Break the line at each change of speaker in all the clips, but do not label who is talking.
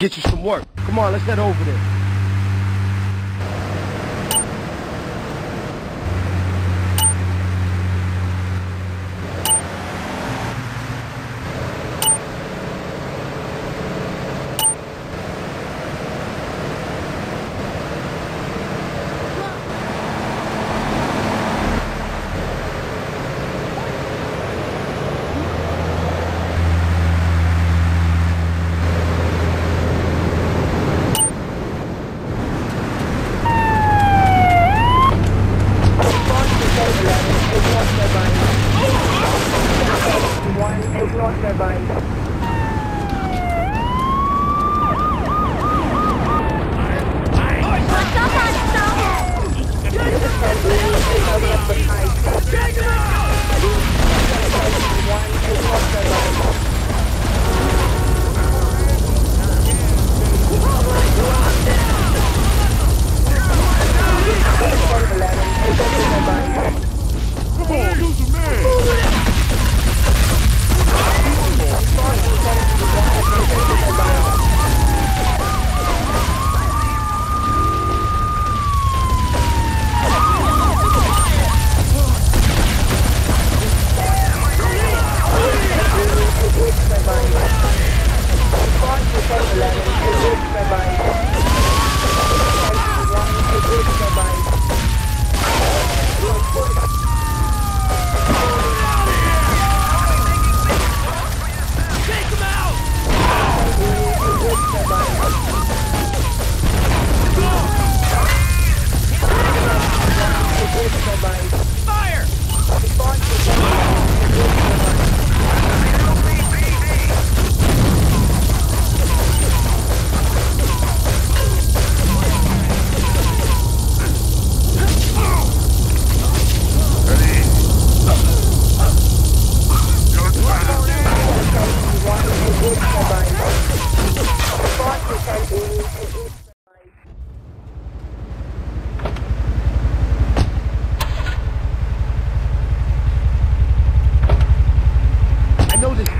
Get you some work. Come on, let's head over there.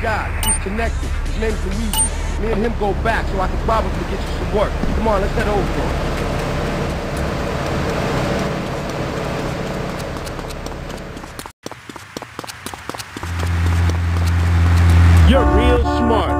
guy. He's connected. His name's Luigi. Me and him go back, so I can probably get you some work. Come on, let's head over for him. You're real smart.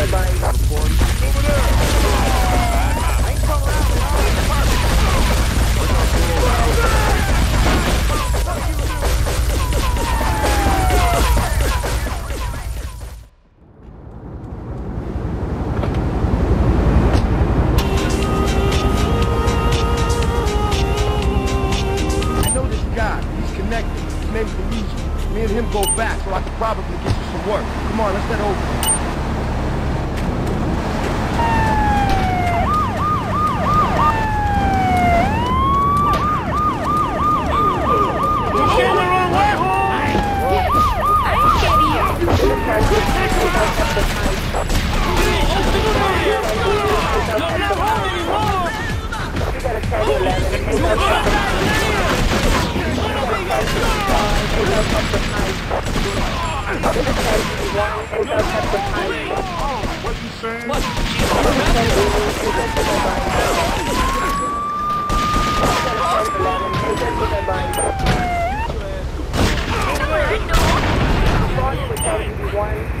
Everybody. Over there. His the Luigi. Me and him go back, so I could probably get you some work. Come on, let's head over.
One.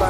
Bye.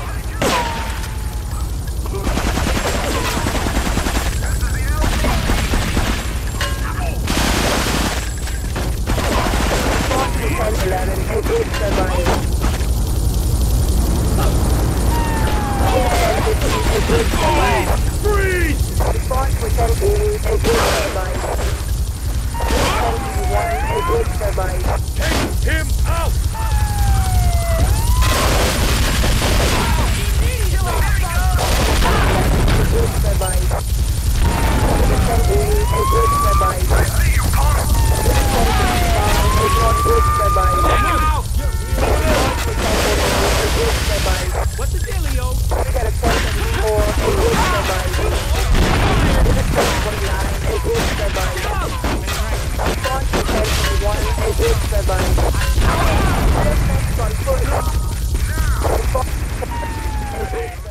one eight seven. Let's